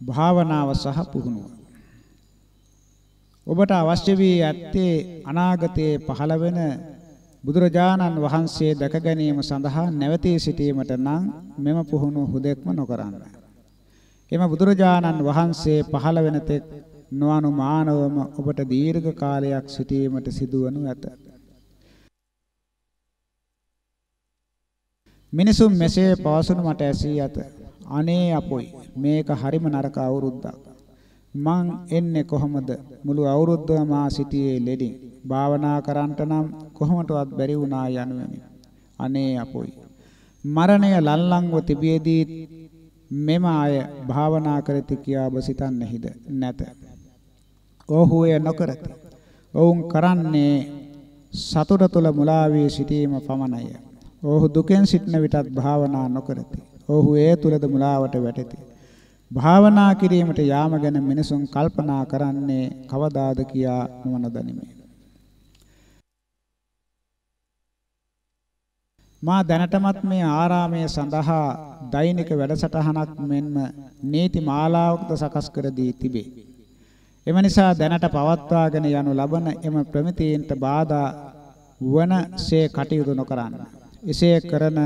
භාවනාව සහ පුහුණුව. ඔබට අවශ්‍ය වී ඇත්තේ අනාගතයේ පහළ වෙන බුදුරජාණන් වහන්සේ දැක ගැනීම සඳහා නැවතී සිටීමට නම් මෙම පුහුණුව හුදෙක්ම නොකරන්න. එම බුදුරජාණන් වහන්සේ පහළ වෙන තෙක් නොඅනුමානවම ඔබට දීර්ඝ කාලයක් සිටීමට සිදුවනු ඇත. මිනිසුන් මෙසේ පවසනු මට ඇසී ඇත. අනේ අපොයි මේක හරිම නරක අවුරුද්දක්. මං එන්නේ කොහොමද? මුළු අවුරුද්දම මා සිටියේ ලෙඩින්. භාවනා කරන්නට නම් කොහොමටවත් බැරි වුණා යනුවෙනි. අනේ අපොයි. මරණය ලල්ලංව තිබියදී මෙම අය භාවනා කරති කියා ඔබ සිතන්නේහිද? නැත. ඔහු එය නොකරති. ඔවුන් කරන්නේ සතුට තුළ මුලා වී සිටීම පමණය. ඔහු දුකෙන් සිටන විටත් භාවනා නොකරති. ඔහු ඒ තුලද මුලාවට වැටෙති. භාවනා කිරීමට යාම ගැන මිනිසුන් කල්පනා කරන්නේ කවදාද කියා මම නොදනිමි. මා දැනටමත් මේ ආරාමයේ සඳහා දෛනික වැඩසටහනක් මෙන්ම නීති මාලාවක්ද සකස් කර දී තිබේ. එම නිසා දැනට පවත්වාගෙන යනු ලබන එම ප්‍රමිතීන්ට බාධා වනසේ කටයුතු නොකරන්න. එසේ කරන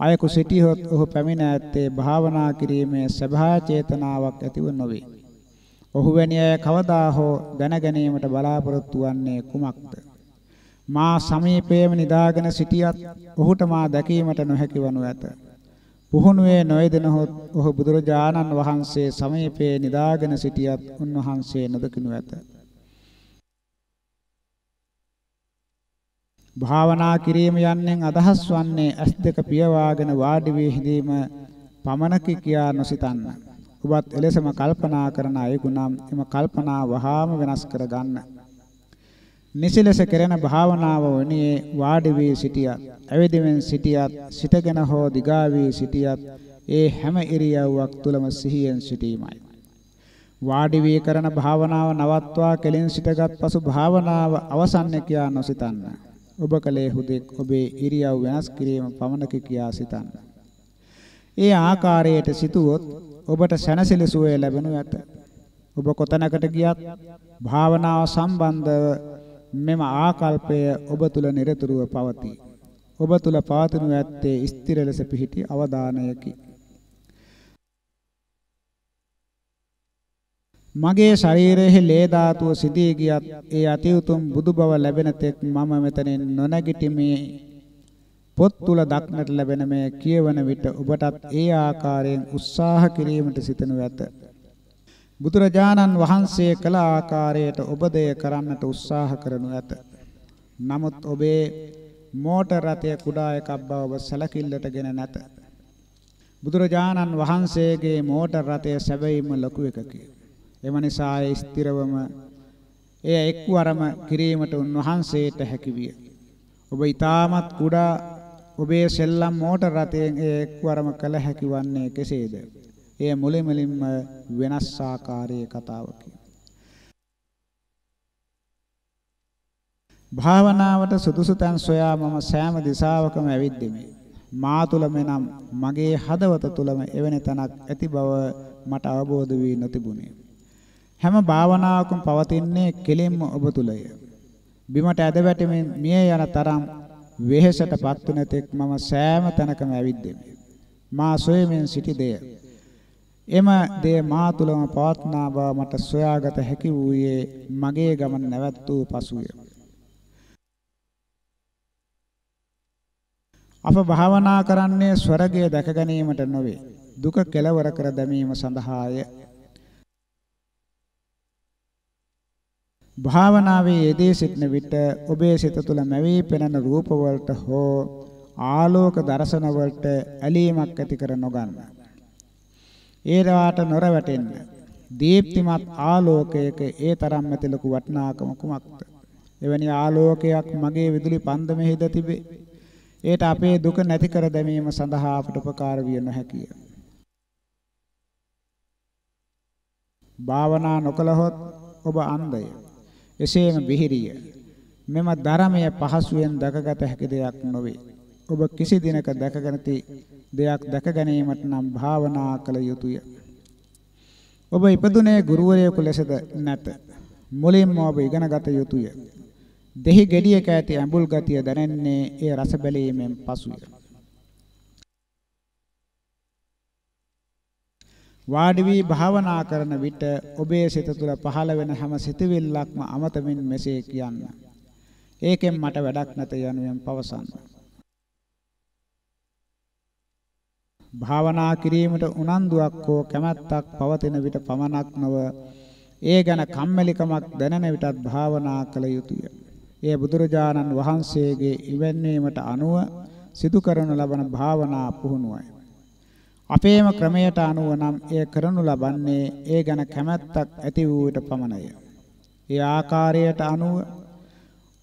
අයකු සිටියොත් ඔහු පැමිණ ඇත්තේ භාවනා කිරීමේ සබහා චේතනාවක් ඇතිව නොවේ. ඔහු වැනි අය කවදා හෝ දැන ගැනීමට බලාපොරොත්තු වන්නේ කුමක්ද? මා සමීපයේම නිදාගෙන සිටියත් ඔහුට මා දැකීමට නොහැකි වනු ඇත. පුහුණුවේ නොයදෙනහොත් ඔහු බුදුරජාණන් වහන්සේ සමීපයේ නිදාගෙන සිටියත් උන්වහන්සේ නොදකිනු ඇත. භාවනා කිරීම යන්නෙන් අදහස් වන්නේ ඇස් දෙක පියවාගෙන වාඩි වී හිඳීම පමණකි කියා නොසිතන්න. ඔබත් එලෙසම කල්පනා කරන අයෙකු නම් එම කල්පනා වහාම වෙනස් කර ගන්න. නිසිලස කෙරෙන භාවනාව වනියේ වාඩි වී සිටියත්, ඇවිදින්මින් සිටියත්, සිටගෙන හෝ දිගා වී සිටියත් ඒ හැම ඉරියව්වක් තුලම සිහියෙන් සිටීමයි. වාඩි වී කරන භාවනාව නවත්වා කෙලින් සිටගත් පසු භාවනාව අවසන් කියා නොසිතන්න. ඔබ කලේ හුදෙක් ඔබේ ඉරියව් වෙනස් කිරීම පමණක කියා සිතන්න. ඒ ආකාරයට සිටුවොත් ඔබට සැනසෙලි සුවය ලැබෙනු ඇත. ඔබ කොතැනකට ගියත් භාවනාව සම්බන්ධව මෙම ආකල්පය ඔබ තුල නිරතුරුව පවතී. ඔබ තුල පවතිනු ඇත්තේ ස්ථිර ලෙස පිහිටි අවධානයකි. මගේ ශරීරයේ ලේ ධාතුව සිදී ගියත් ඒ අති උතුම් බුදු බව ලැබෙන තෙක් මම මෙතනින් නොනැගිටිමි. පොත් තුල දක්නට ලැබෙන මේ කියවන විට ඔබටත් ඒ ආකාරයෙන් උත්සාහ කිරීමට සිතනු ඇත. බුදුරජාණන් වහන්සේ කළ ආකාරයට ඔබ දෙය කරන්නට උත්සාහ කරනු ඇත. නමුත් ඔබේ මෝටර් රථය කුඩා එකක් බව ඔබ සැලකිල්ලටගෙන නැත. බුදුරජාණන් වහන්සේගේ මෝටර් රථය සැබවින්ම ලොකු එකකි. එම නිසා ඒ ස්ථිරවම එය එක්වරම කිරීමට උන්වහන්සේට හැකිවිය. ඔබ ඊටමත් කුඩා ඔබේ සෙල්ලම් මෝටර රථයෙන් එය එක්වරම කළ හැකි වන්නේ කෙසේද? එය මුලින්ම වෙනස් ආකාරයේ කතාවකි. භාවනාවට සුදුසු තැන් සොයා මම සෑම දිශාවකම ඇවිද්දෙමි. මා තුල මෙනම් මගේ හදවත තුලම එවැනි තැනක් ඇති බව මට අවබෝධ වී නොතිබුණේ. හැම භාවනාවකම පවතින්නේ කෙලින්ම ඔබ තුලය. බිමට ඇද වැටෙමින් මිය යන තරම් වෙහෙසටපත් වන තෙක් මම සෑම තැනකම ඇවිද්දෙමි. මා සොයමින් සිටි දෙය. එම දේ මා තුලම පවත්නා බව මට සොයාගත හැකි වූයේ මගේ ගමන නැවැත් වූ පසුය. අප භාවනා කරන්නේ ස්වර්ගය දැක ගැනීමට නොවේ දුක කෙලවර කර දැමීම සඳහාය භාවනාවේ යෙදී සිටින විට ඔබේ සිත තුළ මැවී පෙනෙන රූප වලට හෝ ආලෝක දර්ශන වලට ඇලීමක් ඇති කර නොගන්න. ඒවාට නොරවටෙන්න. දීප්තිමත් ආලෝකයක ඒ තරම් ඇති ලොකු වටිනාකම කුමක්ද? එවැනි ආලෝකයක් මගේ විදුලි පන්දමෙහිද තිබේ. ඒට අපේ දුක නැති කර දැමීම සඳහා අපට උපකාර විය නොහැකිය. භාවනා නොකළහොත් ඔබ අන්ධය. එසේම බිහිරිය. මෙම ධර්මය පහසුවෙන් දැකගත හැකි දෙයක් නොවේ. ඔබ කිසි දිනක දැකගැනති දෙයක් දැක ගැනීමට නම් භාවනා කළ යුතුය. ඔබ ඉපදුනේ ගුරුවරයෙකු ලෙසද නැත. මුලින්ම ඔබ ඉගෙනගත යුතුය. දෙහි ගෙඩියක ඇති ඇඹුල් ගතිය දැනෙන්නේ ඒ රස බැලීමෙන් පසුය. වාඩි වී භාවනා කරන විට ඔබේ සිත තුළ පහළ වෙන හැම සිතුවිල්ලක්ම අමතමින් මෙසේ කියන්න. ඒකෙන් මට වැඩක් නැත යනුවෙන් පවසන්න. භාවනා කිරීමට උනන්දුවක් හෝ කැමැත්තක් පවතින විට පමණක් නොව ඒ ගැන කම්මැලිකමක් දැනෙන විටත් භාවනා කළ යුතුය. එය බුදුරජාණන් වහන්සේගේ ඉවැන්වීමට අනුව සිදු කරනු ලබන භාවනා පුහුණුවයි. අපේම ක්‍රමයට අනුව නම් එය කරනු ලබන්නේ ඒ ගැන කැමැත්තක් ඇති වූ විට පමණය. ඒ ආකාරයට අනුව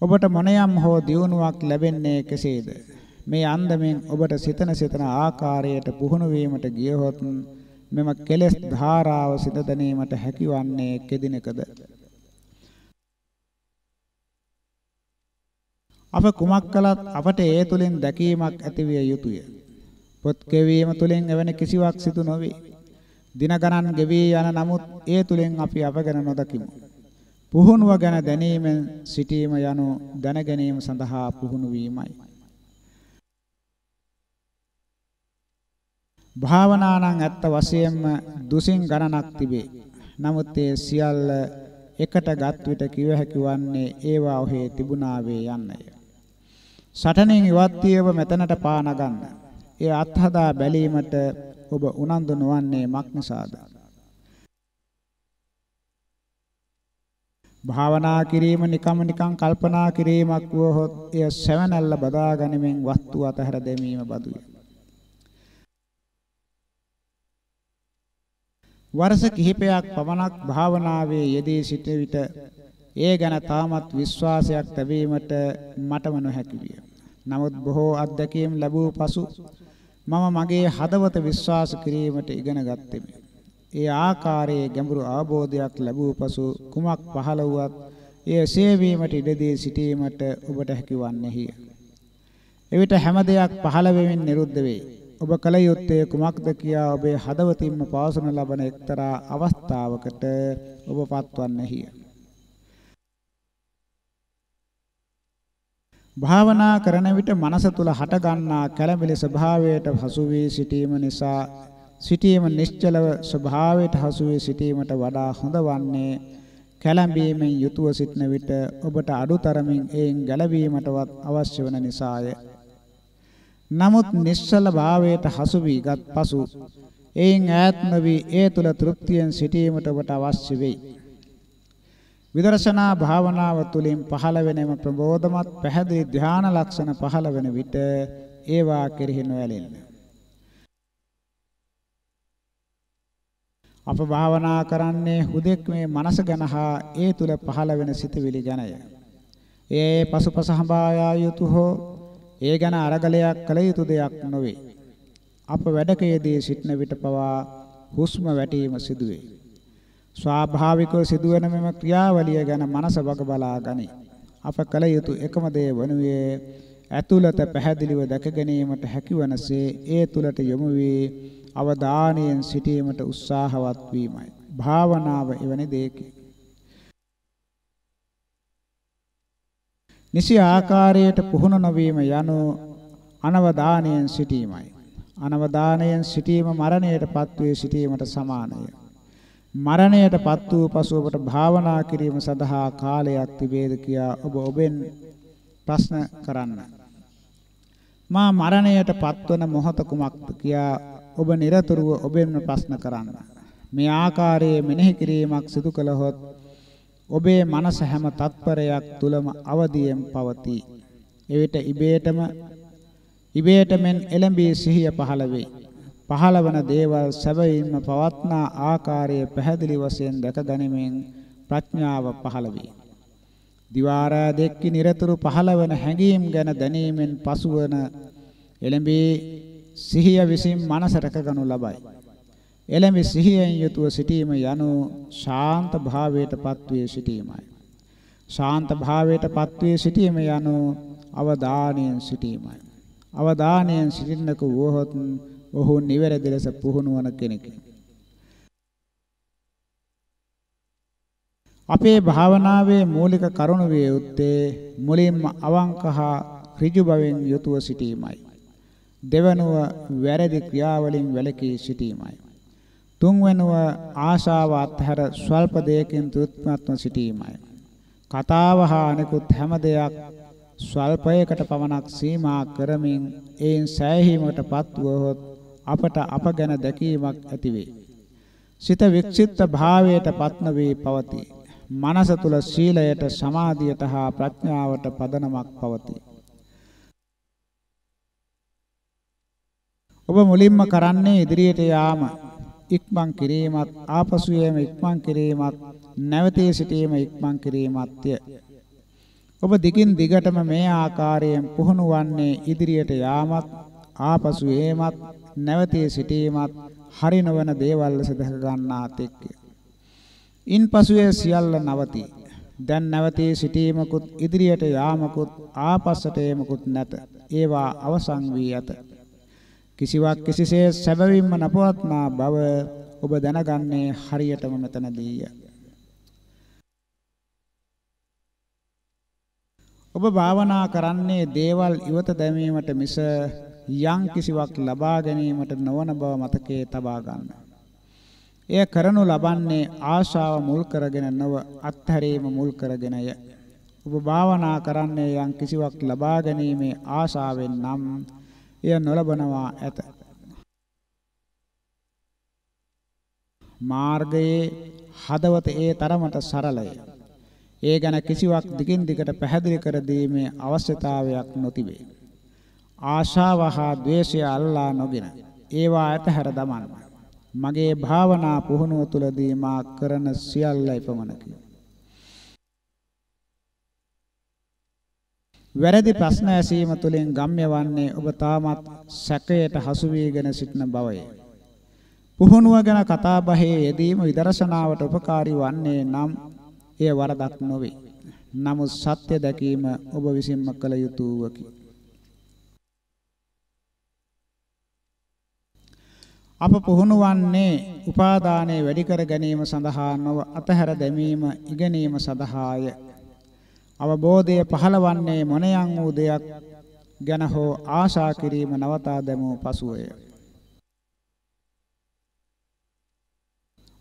ඔබට මොනියම් හෝ දියුණුවක් ලැබෙන්නේ කෙසේද? මේ අන්දමින් ඔබට සිතන සිතන ආකාරයට පුහුණු වීමට ගියහොත් මෙම කෙලෙස් ධාරාව සිත දැනීමට හැකිවන්නේ කෙදිනකද? අප කුමක් කළත් අපට ඒ තුලින් දැකීමක් ඇතිවිය යුතුය. පොත් කෙවීම තුලින් එවැනි කිසිවක් සිදු නොවේ. දින ගණන් ගෙවී යන නමුත් ඒ තුලින් අපි අපගෙන නොදකිමු. පුහුණුව ගැන දැනීමෙන් සිටීම යනු දැන ගැනීම සඳහා පුහුණු වීමයි. භාවනා නම් ඇත්ත වශයෙන්ම දුසින් ගණනක් තිබේ. නමුත් ඒ සියල්ල එකට ගත් විට කිව හැකි වන්නේ ඒවා ඔහේ තිබුණා වේ යන්නය. සටනෙන් ඉවත් වීව මෙතනට පා නගන්න. ඒ අත්හදා බැලීමට ඔබ උනන්දු නොවන්නේ මක් නිසාද? භාවනා කිරීම නිකම් නිකම් කල්පනා කිරීමක් වුවහොත් එය සැවනැල්ල බදා ගැනීමෙන් වස්තු අතහැර දැමීම බදුය. වර්ෂ කිහිපයක් පමණක් භාවනාවේ යෙදී සිට විට ඒ ගැන තාමත් විශ්වාසයක් ලැබීමට මටම නොහැකි විය. නමුත් බොහෝ අත්දැකීම් ලැබූ පසු මම මගේ හදවත විශ්වාස කිරීමට ඉගෙන ගත්තෙමි. ඒ ආකාරයේ ගැඹුරු අවබෝධයක් ලැබූ පසු කුමක් පහළ වුවත් එය සේවීමට ඉඩදී සිටීමට ඔබට හැකිවන්නේය. එවිට හැම දෙයක් පහළ වෙමින් නිරුද්ධ වේ. ඔබ කල යුත්තේ කුමක්ද කියා ඔබේ හදවතින්ම පවසන ලබන එක්තරා අවස්ථාවකට ඔබ පත්වන්නේය. භාවනා කරන විට මනස තුල හටගන්නා කැළඹිලි ස්වභාවයට හසු වී සිටීම නිසා සිටීම නිශ්චලව ස්වභාවයට හසු වී සිටීමට වඩා හොඳ වන්නේ කැළඹීමෙන් යුතුව සිටන විට ඔබට අඩුතරමින් එයින් ගැලවීමටවත් අවශ්‍ය වන නිසාය. නමුත් නිශ්චල භාවයට හසු වීගත් පසු එයින් ඈත් නොවි ඒ තුල තෘප්තියෙන් සිටීමට ඔබට අවශ්‍ය වෙයි. විදර්ශනා භාවනාව තුළින් පහළ වෙනම ප්‍රබෝධමත් පැහැදිලි ධානා ලක්ෂණ පහළ වෙන විට ඒවා කෙරෙහි නොඇලෙන්න. අප භාවනා කරන්නේ හුදෙක් මේ මනස ගැන හා ඒ තුල පහළ වෙන සිතුවිලි ගැනය. ඒ පසුපස හඹා යුතු හෝ ඒ ගැන අරගලයක් කළ යුතු දෙයක් නොවේ. අප වැඩකයේදී සිටන විට පවා හුස්ම වැටීම සිදුවේ. ස්වාභාවිකව සිදුවන මෙම ක්‍රියාවලිය ගැන මනස වග බලා ගනී. අප කල යුතු එකම දේ වනුයේ ඇතුළත පැහැදිලිව දැක ගැනීමට හැකිවනසේ ඒ තුලට යොමු වී අවධානයෙන් සිටීමට උත්සාහවත් වීමයි. භාවනාව එවැනි දෙයකි. නිසි ආකාරයට පුහුණු නොවීම යනු අනවධානයෙන් සිටීමයි. අනවධානයෙන් සිටීම මරණයට පත්වේ සිටීමට සමානය. මරණයට පත් වූ පසු ඔබට භාවනා කිරීම සඳහා කාලයක් තිබේද කියා ඔබ ඔබෙන් ප්‍රශ්න කරන්න. මා මරණයට පත්වන මොහොත කුමක්ද කියා ඔබ নিরතුරුව ඔබෙන්ම ප්‍රශ්න කරන්න. මේ ආකාරයේ මෙනෙහි කිරීමක් සිදු කළහොත් ඔබේ මනස හැම තත්පරයක් තුලම අවදියෙන් පවතී. එවිට ඉබේටම ඉබේටමෙන් එළඹී සිහිය පහළ වේ. පහළවන දේවල් සැබවින්ම පවත්නා ආකාරය පැහැදිලි වශයෙන් දැක ගැනීමෙන් ප්‍රඥාව පහළ වේ. දිවාරා දෙක්කි নিরතුරු පහළවන හැඟීම් ගැන දැනීමෙන් පසුවන එළඹී සිහිය විසින් මනස රැකගනු ලබයි. එළඹි සිහියෙන් යුතුව සිටීම යනු ශාන්ත භාවයටපත් වේ සිටීමයි. ශාන්ත භාවයටපත් වේ සිටීම යනු අවධානයෙන් සිටීමයි. අවධානයෙන් සිටින්නක වූහොත් ඔහු නිවැරදි ලෙස පුහුණු වන කෙනෙකි. අපේ භාවනාවේ මූලික කරුණ වේ යුත්තේ මුලින්ම අවංක හා ඍජු බවෙන් යුතුව සිටීමයි. දෙවනුව වැරදි ක්‍රියාවලින් වැළකී සිටීමයි. තුන්වෙනුව ආශාව අත්හැර ස්වල්ප දෙයකින් තෘප්තිමත්ව සිටීමයි. කතාව හා අනිකුත් හැම දෙයක් ස්වල්පයකට පමණක් සීමා කරමින් ඒන් සෑහීමකටපත් වුවහොත් අපට අප ගැන දැකීමක් ඇතිවේ. සිත වික්ෂිප්ත භාවයට පත්න වී පවතී. මනස තුල සීලයට සමාධියට හා ප්‍රඥාවට පදනමක් පවතී. ඔබ මුලින්ම කරන්නේ ඉදිරියට යාම ඉක්මන් කිරීමත් ආපසු යෑම ඉක්මන් කිරීමත් නැවතී සිටීම ඉක්මන් කිරීමත්ය. ඔබ දිගින් දිගටම මේ ආකාරයෙන් පුහුණු වන්නේ ඉදිරියට යාමත් ආපසු යෑමත් නැවතී සිටීමත් හරි නොවන දේවල් ලෙස දැක ගන්නා තෙක්ය. ඉන්පසුයේ සියල්ල නවතී. දැන් නැවතී සිටීමකුත් ඉදිරියට යාමකුත් ආපස්සට යෑමකුත් නැත. ඒවා අවසන් වී ඇත. කිසිවක් කිසිසේ සැබවින්ම නපවත්නා බව ඔබ දැනගන්නේ හරියටම මෙතනදීය. ඔබ භාවනා කරන්නේ දේවල් ඉවත දැමීමට මිස යම් කිසිවක් ලබා ගැනීමට නොවන බව මතකයේ තබා ගන්න. එය කරනු ලබන්නේ ආශාව මුල් කරගෙන නොව අත්හැරීම මුල් කරගෙනය. ඔබ භාවනා කරන්නේ යම් කිසිවක් ලබා ගැනීමේ ආශාවෙන් නම් එය නොලබනවා ඇත. මාර්ගයේ හදවත ඒ තරමට සරලය. ඒ ගැන කිසිවක් දිගින් දිගට පැහැදිලි කර දීමේ අවශ්‍යතාවයක් නොතිබේ. ආශාව හා ද්වේෂය අල්ලා නොගෙන ඒවා ඇතහැර දමන්න. මගේ භාවනා පුහුණුව තුළදී මා කරන සියල්ල එපමණකි. වැරදි ප්‍රශ්න ඇසීම තුළින් ගම්‍ය වන්නේ ඔබ තාමත් සැකයට හසු වීගෙන සිටින බවය. පුහුණුව ගැන කතා බහේ යෙදීම විදර්ශනාවට උපකාරී වන්නේ නම් එය වරදක් නොවේ. නමුත් සත්‍ය දැකීම ඔබ විසින්ම කළ යුතුයකි. අප පුහුණු වන්නේ උපාදානයේ වැඩි කර ගැනීම සඳහා නොව අතහැර දැමීම ඉගෙනීම සඳහාය. අවබෝධය පහළවන්නේ මොනියම් වූ දෙයක් ගැන හෝ ආශා කිරීම නවතා දැමූ පසුවය.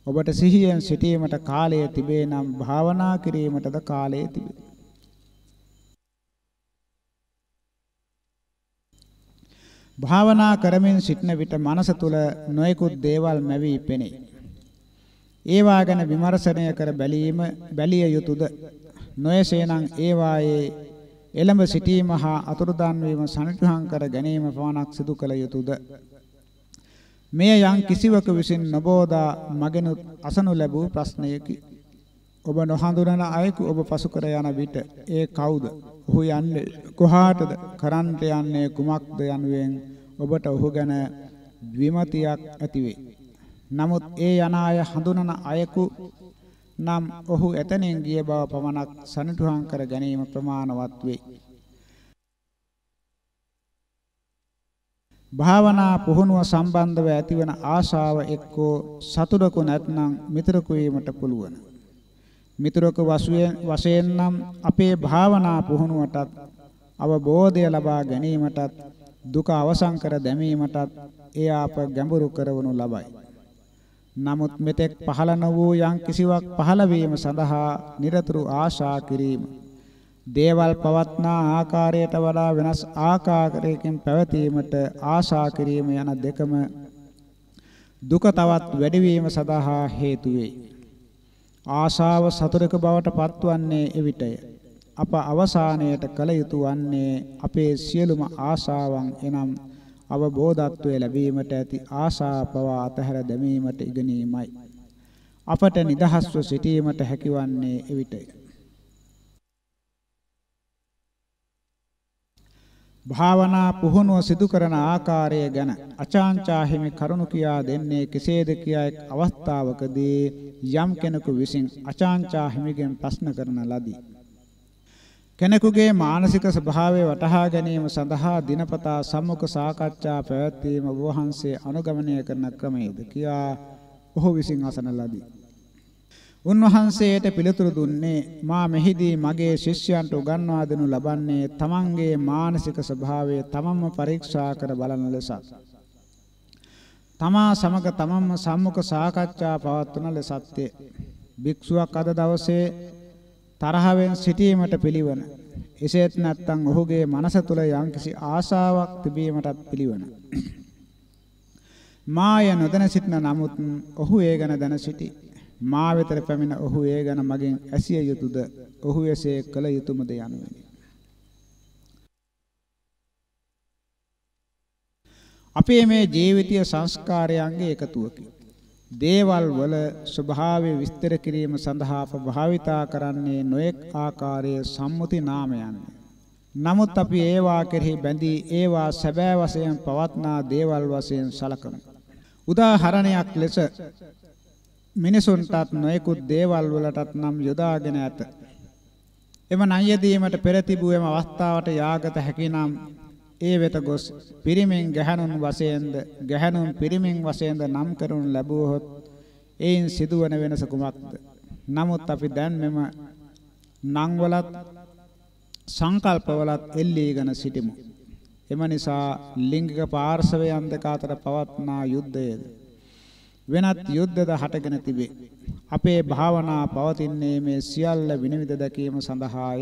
ඔබට සිහියෙන් සිටීමට කාලය තිබේ නම් භාවනා කිරීමටද කාලය තිබේ. භාවනා කරමින් සිටන විට මනස තුල නොයෙකුත් දේවල් මැවි පෙනේ. ඒවා ගැන විමර්ශනය කර බැලීම බැලිය යුතුයද නොයසේනම් ඒවායේ එළඹ සිටීම හා අතුරුදන් වීම සනිටුහං කර ගැනීම පමණක් සිදු කළ යුතුයද මෙය යම් කිසිවක විසින් නොබෝදා මගෙනුත් අසනු ලැබූ ප්‍රශ්නයකි. ඔබ නොහඳුනන අයෙකු ඔබ පසු කර යන විට ඒ කවුද ඔහු යන්නේ කොහාටද කරන්ට යන්නේ කුමක්ද යනුවෙන් ඔබට ඔහු ගැන විමතියක් ඇතිවේ නමුත් ඒ යන අය හඳුනන අයෙකු නම් ඔහු එතනින් ගිය බව පමණක් සනිටුහන් කර ගැනීම ප්‍රමාණවත් වේ. භාවනා පුහුණුව සම්බන්ධව ඇතිවන ආශාව එක්කෝ සතුටකු නැත්නම් මිතරකු වීමට පුළුවන්. මිතරකු වශයෙන් නම් අපේ භාවනා පුහුණුවටත් අවබෝධය ලබා ගැනීමටත් දුක අවසන් කර දැමීමටත් එය අප ගැඹුරු කරවනු ලබයි. නමුත් මෙතෙක් පහළ නො වූ යම් කිසිවක් පහළ වීම සඳහා নিরතුරු ආශා කිරීම දේවල් පවත්නා ආකාරයට වඩා වෙනස් ආකාරයකින් පැවතීමට ආශා කිරීම යන දෙකම දුක තවත් වැඩිවීම සඳහා හේතු වේ. ආශාව සතුරක බවට පත්වන්නේ එවිටය. අප අවසානයේට කල යුතු වන්නේ අපේ සියලුම ආශාවන් එනම් අවබෝධත්වයේ ලැබීමට ඇති ආශා පවා අතහැර දැමීමට ඉගෙනීමයි. අපට නිදහස්ව සිටීමට හැකිවන්නේ එවිටය. භාවනා පුහුණුව සිදු කරන ආකාරය ගැන අචාන්චා හිමි කරුණු කියා දෙන්නේ කෙසේද කියා එක් අවස්ථාවකදී යම් කෙනෙකු විසින් අචාන්චා හිමිගෙන් ප්‍රශ්න කරන ලදී. කෙනෙකුගේ මානසික ස්වභාවය වටහා ගැනීම සඳහා දිනපතා සම්මුඛ සාකච්ඡා පැවැත්වීම වහන්සේ අනුගමනය කරන ක්‍රමයේද කියා ඔහු විසින් අසන ලදී. උන්වහන්සේට පිළිතුරු දුන්නේ මා මෙහිදී මගේ ශිෂ්‍යයන්ට උගන්වා දෙනු ලබන්නේ තමන්ගේ මානසික ස්වභාවය තමන්ම පරීක්ෂා කර බලන ලෙසත්. තමා සමග තමන්ම සම්මුඛ සාකච්ඡා පවත්වන ලෙසත්ය. භික්ෂුවක් අද දවසේ තරහවෙන් සිටීමට පිළිවන. එසේත් නැත්නම් ඔහුගේ මනස තුල යම්කිසි ආශාවක් තිබීමටත් පිළිවන. මාය නොදැන සිටින නමුත් ඔහු ඒ ගැන දැන සිටි. මා වෙතට පැමිණ ඔහු ඒ ගැන මගෙන් ඇසිය යුතුයද? ඔහු එසේ කළ යුතුයමද යනුවෙනි. අපේ මේ ජීවිතීය සංස්කාරයන්ගේ එකතුවකි. දේවල් වල ස්වභාවය විස්තර කිරීම සඳහා අප භාවිතා කරන්නේ නොඑක් ආකාරයේ සම්මුති නාමයන්. නමුත් අපි ඒවා කෙරෙහි බැඳී ඒවා සැබෑ වශයෙන් පවත්නා දේවල් වශයෙන් සලකමු. උදාහරණයක් ලෙස මිනිසුන්ටත් නොයෙකුත් දේවල් වලටත් නම් යොදාගෙන ඇත. එම ණයදීමට පෙර තිබූ එම අවස්ථාවට යාගත හැකිනම් ඒ වෙත ගොස් පිරිමෙන් ගැහණුන් වශයෙන්ද ගැහණුන් පිරිමෙන් වශයෙන්ද නම් කරනු ලැබුවහොත් එයින් සිදුවන වෙනස කුමක්ද? නමුත් අපි දැන් මෙම නම් වලත් සංකල්ප වලත් එල්ලීගෙන සිටිමු. එම නිසා ලිංගික පාර්ශවයන් දෙක අතර පවත්නා යුද්ධයද වෙනත් යුද්ධද හටගෙන තිබේ. අපේ භාවනා පවතින්නේ මේ සියල්ල විනිවිද දැකීම සඳහාය.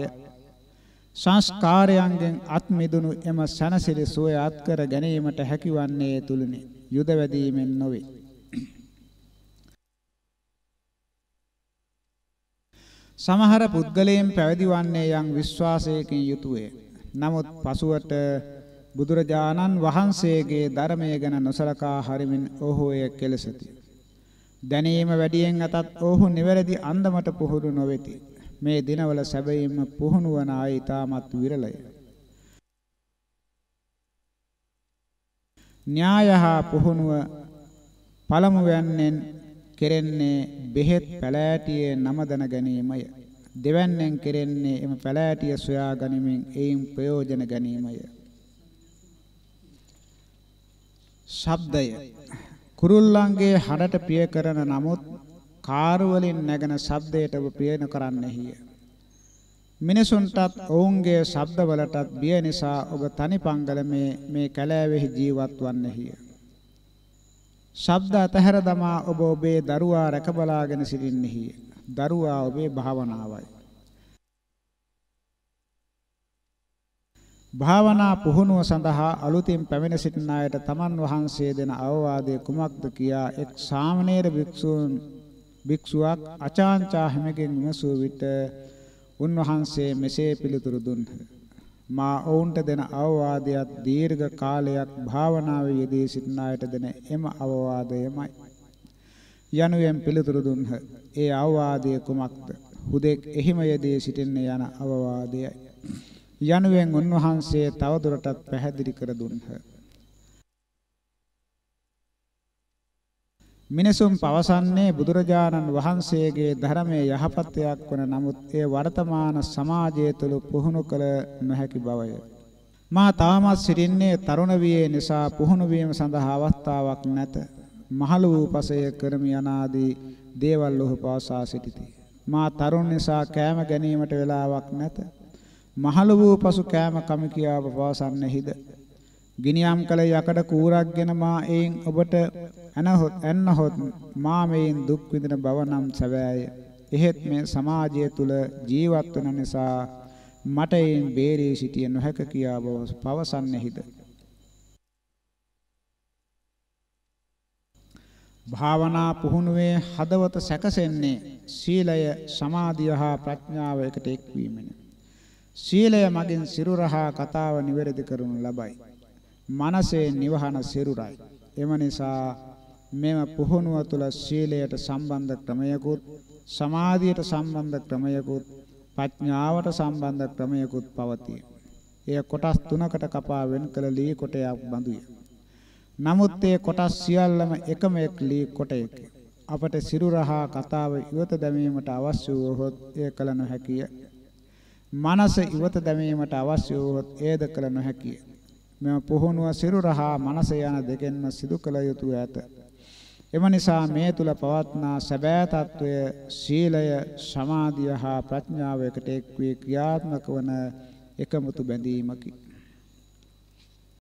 සංස්කාරයන්ගෙන් අත් මිදුණු එම සනසිරි සුවය අත්කර ගැනීමට හැකිවන්නේ තුලිනි. යුද වැදීමෙන් නොවේ. සමහර පුද්ගලයන් පැවිදි වන්නේ යම් විශ්වාසයකින් යුතුය. නමුත් පසුවට බුදුරජාණන් වහන්සේගේ ධර්මය ගැන නොසලකා හරිමින් ඔහු එය කෙලසති. දැනීම වැඩියෙන් අතත් ඔහු නිවැරදි අන්දමට පුහුණු නොවේති. මේ දිනවල සැබවින්ම පුහුණු වන අය ඊටමත් විරලය. න්‍යාය හා පුහුණුව පළමුවැන්නෙන් කෙරෙන්නේ බෙහෙත් පැලෑටියේ නම දැන ගැනීමය. දෙවැන්නෙන් කෙරෙන්නේ එම පැලෑටිය සොයා ගැනීමෙන් එයින් ප්‍රයෝජන ගැනීමය. ශබ්දය කුරුල්ලන්ගේ හඩට ප්‍රිය කරන නමුත් කාර් වලින් නැගෙන ශබ්දයට ඔබ ප්‍රිය නොකරන්නේහිය. මිනිසුන්ටත් ඔවුන්ගේ ශබ්දවලටත් බිය නිසා ඔබ තනි පංගලමේ මේ කැලෑවෙහි ජීවත් වන්නේහිය. ශබ්ද අතහැර දමා ඔබ ඔබේ දරුවා රැකබලාගෙන සිටින්නේහිය. දරුවා ඔබේ භාවනාවයි. භාවනා පුහුණුව සඳහා අලුතින් පැමිණ සිටින අයට තමන් වහන්සේ දෙන අවවාදයේ කුමක්ද කියා එක් සාමණේර භික්ෂූන් භික්ෂුවක් අචාන්චා හැමකින් විමසූ විට උන්වහන්සේ මෙසේ පිළිතුරු දුන්හ. මා ඔවුන්ට දෙන අවවාදයක් දීර්ඝ කාලයක් භාවනාවේ යෙදී සිටින අයට දෙන එම අවවාදයමයි. යනුවෙන් පිළිතුරු දුන්හ. ඒ අවවාදය කුමක්ද? හුදෙක් එහිම යෙදී සිටින්න යන අවවාදයයි. යනුවෙන් උන්වහන්සේ තවදුරටත් පැහැදිලි කර දුන්හ. මිනිසුන් පවසන්නේ බුදුරජාණන් වහන්සේගේ ධර්මයේ යහපතයක් වන නමුත් ඒ වර්තමාන සමාජය තුළ පුහුණු කළ නොහැකි බවය. මා තාමත් සිටින්නේ තරුණ වියේ නිසා පුහුණු වීම සඳහා අවස්ථාවක් නැත. මහලු වූ පසය කරමි අනාදී දේවල් ඔහු පවසා සිටිති. මා තරුණ නිසා කෑම ගැනීමට වෙලාවක් නැත. මහලු වූ පසු කෑම කම කියාව පවසන්නේහිද ගිනියම් කළ යකඩ කූරක්ගෙන මා එයින් ඔබට එනහොත් එන්නහොත් මා මේන් දුක් විඳින බව නම් සැබෑය. එහෙත් මේ සමාජය තුල ජීවත් වන නිසා මට එයින් බේරී සිටිය නොහැක කියා බව පවසන්නේහිද. භාවනා පුහුණුවේ හදවත සැකසෙන්නේ සීලය සමාධිය හා ප්‍රඥාව එකට එක්වීමෙනි. සීලය මගින් සිරුරහා කතාව නිවැරදි කරනු ලබයි. මනසේ නිවහන සිරුරයි. එම නිසා මෙම පුහුණුව තුළ සීලයට සම්බන්ධ ක්‍රමයකුත් සමාධියට සම්බන්ධ ක්‍රමයකුත් ප්‍රඥාවට සම්බන්ධ ක්‍රමයකුත් පවතී. එය කොටස් තුනකට කපා වෙන් කළ ලී කොටයක් බඳුය. නමුත් ඒ කොටස් සියල්ලම එකම එක් ලී කොටයකි. අපට සිරුරහා කතාව ඉවත දැමීමට අවශ්‍ය වූහොත් එය කළ නොහැකිය. මනස ඉවත දැමීමට අවශ්‍ය වූහොත් එයද කළ නොහැකිය. මෙම පුහුණුව සිරුරහා මනස යන දෙකෙන්ම සිදු කළ යුතුය ඇත. එම නිසා මේ තුල පවත්නා සැබෑ తত্ত্বය සීලය සමාධිය හා ප්‍රඥාව එකට එක් වී ක්‍රියාත්මක වන එකමුතු බැඳීමකි.